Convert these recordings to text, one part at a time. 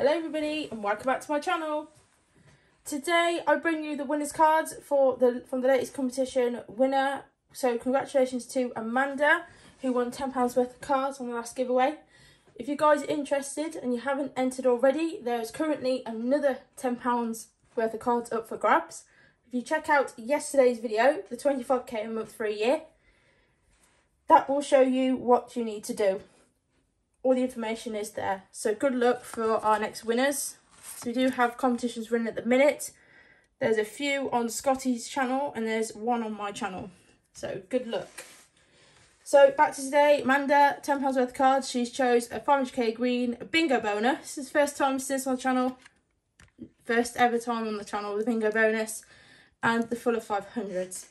Hello everybody and welcome back to my channel. Today I bring you the winners cards for the from the latest competition winner. So congratulations to Amanda who won £10 worth of cards on the last giveaway. If you guys are interested and you haven't entered already, there's currently another £10 worth of cards up for grabs. If you check out yesterday's video, the 25k a month for a year, that will show you what you need to do all the information is there. So good luck for our next winners. So we do have competitions running at the minute. There's a few on Scotty's channel and there's one on my channel. So good luck. So back to today, Amanda, £10 worth of cards. She's chose a 500k green bingo bonus. Is first time since on the channel. First ever time on the channel with a bingo bonus. And the full of 500s.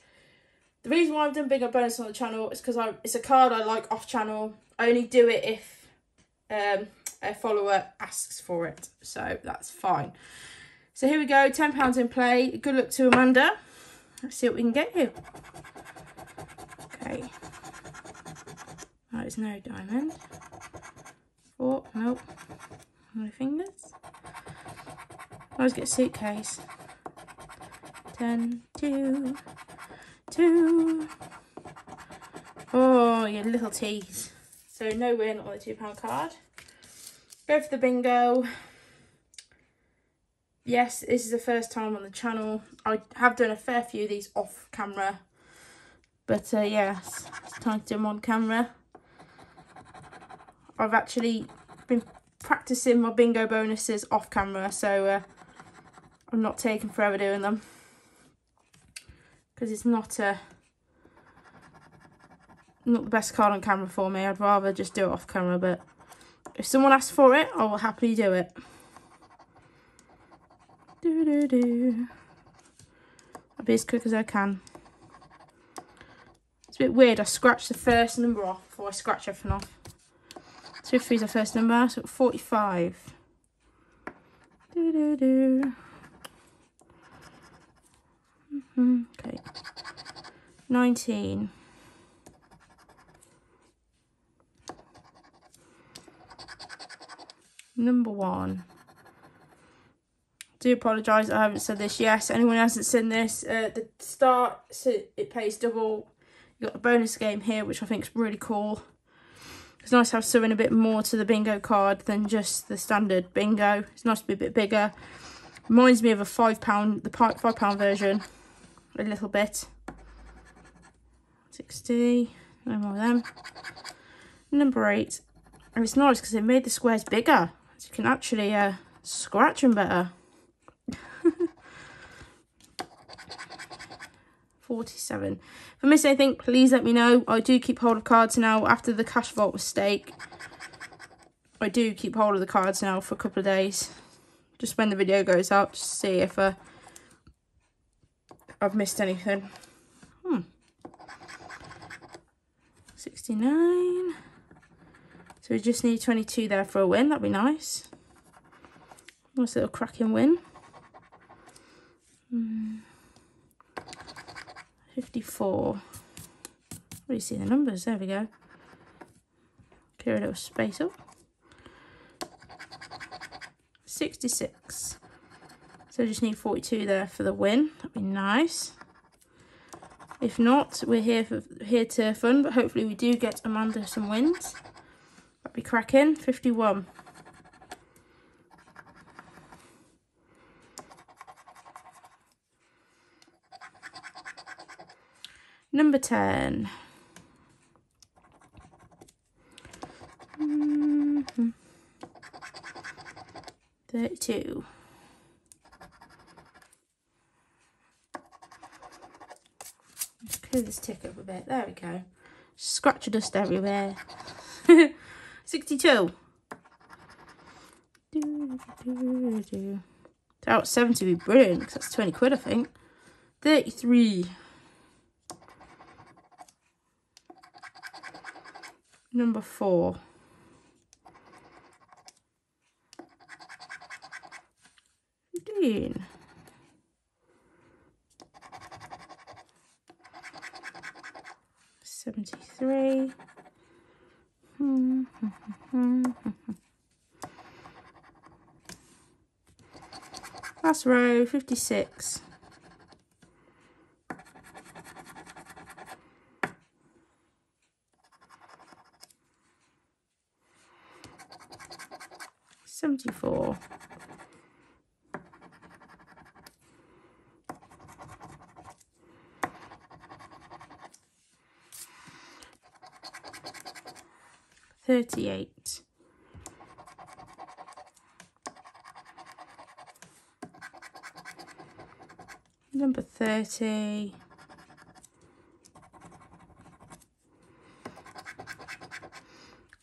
The reason why I've done bingo bonus on the channel is because it's a card I like off channel. I only do it if um, a follower asks for it. So that's fine. So here we go, £10 in play. Good luck to Amanda. Let's see what we can get here. Okay. That is no diamond. Four, nope. My fingers. Let's get suitcase. Ten, two, two. Oh, you little tease. So no win on the £2 card. Go for the bingo. Yes, this is the first time on the channel. I have done a fair few of these off camera. But uh, yes, it's time to do them on camera. I've actually been practicing my bingo bonuses off camera. So uh, I'm not taking forever doing them. Because it's not a... Uh, not the best card on camera for me. I'd rather just do it off camera, but if someone asks for it, I will happily do it. Do do do. I'll be as quick as I can. It's a bit weird. I scratch the first number off before I scratch everything off. Two three is the first number, so 45. Do do do. Mm -hmm. Okay. 19. Number one. Do apologise, I haven't said this. Yes, anyone hasn't seen this, uh, the start, so it pays double. You got the bonus game here, which I think is really cool. It's nice to have something a bit more to the bingo card than just the standard bingo. It's nice to be a bit bigger. Reminds me of a five pound, the five pound version, a little bit. 60, no more of them. Number eight. And it's nice because it made the squares bigger. So you can actually uh, scratch them better. 47. If I miss anything, please let me know. I do keep hold of cards now after the cash vault mistake. I do keep hold of the cards now for a couple of days. Just when the video goes out, to see if uh, I've missed anything. Hmm. 69. So we just need 22 there for a win. That'd be nice. Nice little cracking win. Mm. 54. What do you see the numbers? There we go. Clear a little space up. 66. So we just need 42 there for the win. That'd be nice. If not, we're here for here to fun, but hopefully we do get Amanda some wins. That'd be cracking. 51. Number 10. Mm -hmm. 32. Let's clear this tick up a bit. There we go. Scratch dust everywhere. 62. Out 70 would be brilliant because that's 20 quid, I think. 33. Number four. Fifteen. last row 56 74 38 30.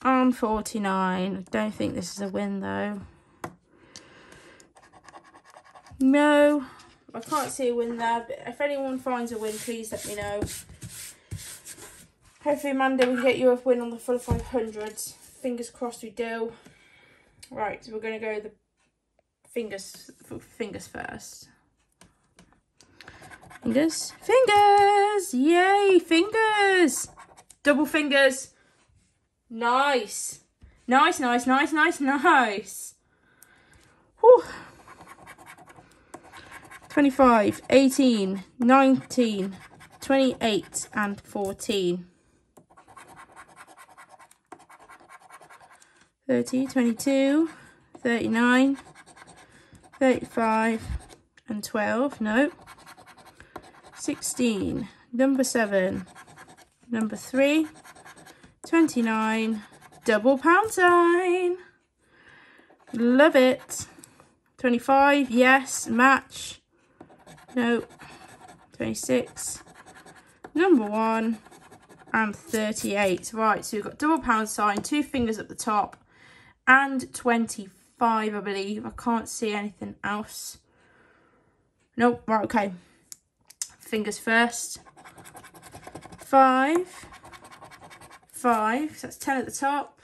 On 49. I don't think this is a win though. No, I can't see a win there. But if anyone finds a win, please let me know. Hopefully Monday we can get you a win on the full 500s. Fingers crossed we do. Right, so we're going to go the fingers fingers first. Fingers. Fingers! Yay, fingers! Double fingers. Nice. Nice, nice, nice, nice, nice. Whew. 25, 18, 19, 28 and 14. 30, 22, 39, 35 and 12. No. 16, number 7, number 3, 29, double pound sign. Love it. 25, yes, match. No. 26, number 1, and 38. Right, so we've got double pound sign, two fingers at the top, and 25, I believe. I can't see anything else. Nope, right, okay fingers first. Five, five, so that's 10 at the top.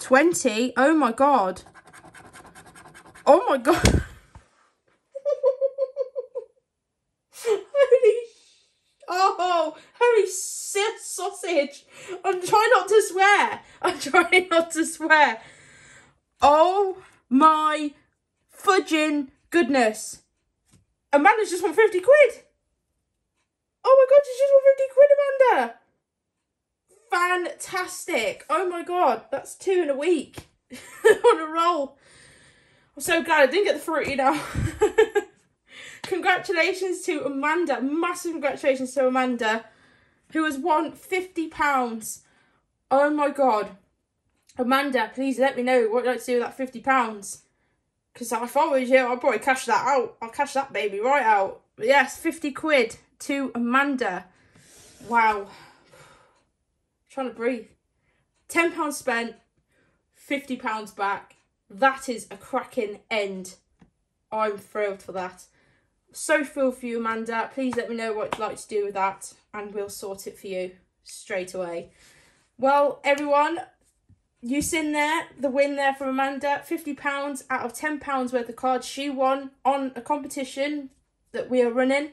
20, oh my God. Oh my God. holy, oh, holy sausage. I'm trying not to swear. I'm trying not to swear. Oh my fudging goodness. Amanda's just won 50 quid. Oh my god, she just won 50 quid, Amanda. Fantastic. Oh my god, that's two in a week. On a roll. I'm so glad I didn't get the fruity now. congratulations to Amanda. Massive congratulations to Amanda, who has won £50. Oh my god. Amanda, please let me know what you'd like to do with that £50. Because I was you, I'd probably cash that out. I'll cash that baby right out. But yes, 50 quid to Amanda. Wow. trying to breathe. £10 spent, £50 back. That is a cracking end. I'm thrilled for that. So thrilled for you, Amanda. Please let me know what you'd like to do with that and we'll sort it for you straight away. Well, everyone, you seen there, the win there from Amanda, £50 out of £10 worth of cards she won on a competition that we are running.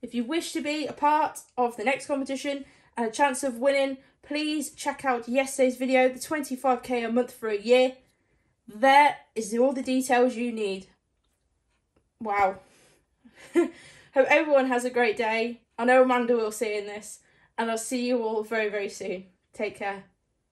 If you wish to be a part of the next competition and a chance of winning, please check out yesterday's video, the 25k a month for a year. There is all the details you need. Wow. Hope everyone has a great day. I know Amanda will see in this, and I'll see you all very, very soon. Take care.